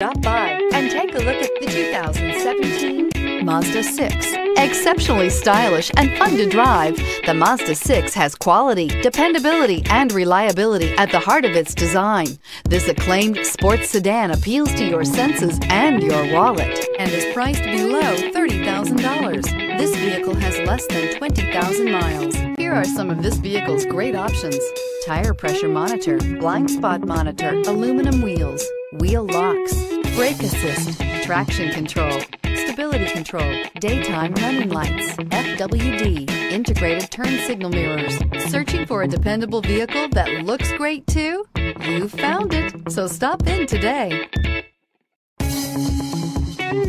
Stop by and take a look at the 2017 Mazda 6. Exceptionally stylish and fun to drive, the Mazda 6 has quality, dependability, and reliability at the heart of its design. This acclaimed sports sedan appeals to your senses and your wallet and is priced below $30,000. This vehicle has less than 20,000 miles. Here are some of this vehicle's great options. Tire pressure monitor, blind spot monitor, aluminum wheels, wheel brake assist, traction control, stability control, daytime running lights, FWD, integrated turn signal mirrors. Searching for a dependable vehicle that looks great too? You found it, so stop in today. thank you